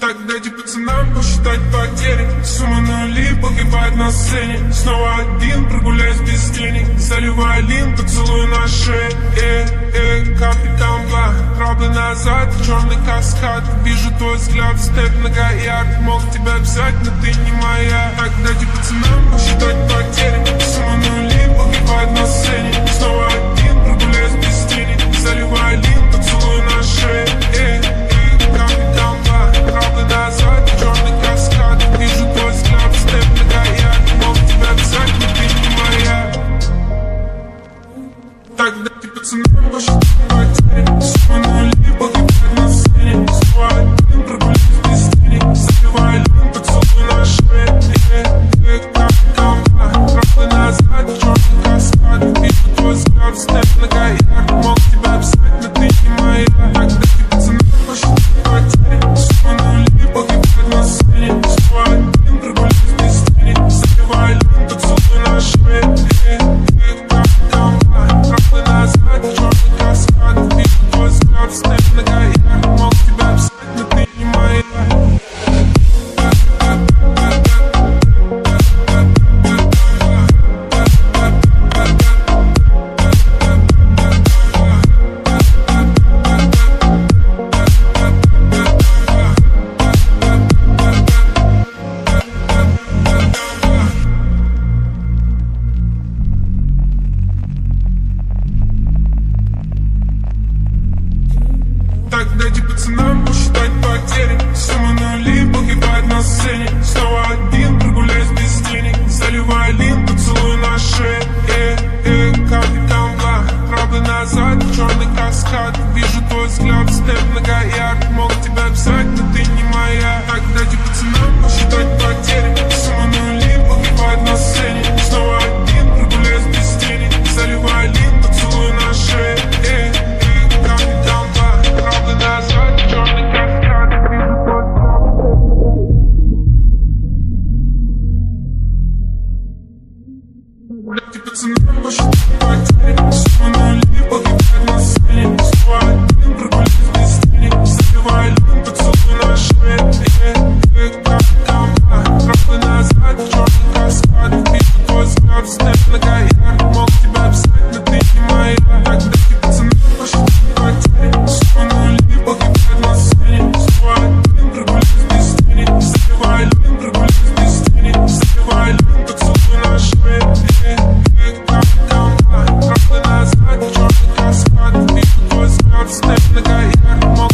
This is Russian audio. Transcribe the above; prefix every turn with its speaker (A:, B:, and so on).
A: Так дайте пацанам посчитать потери. Сумма нули погибает на сцене. Снова один прогуляюсь без денег Заливаю линту, целую на шее. Э, э, капитан Блах. Траблы назад, черный каскад. Вижу твой взгляд, степ, нога ярд Мог тебя взять, но ты не моя. Так дайте пацанам посчитать some It's in Mira, on.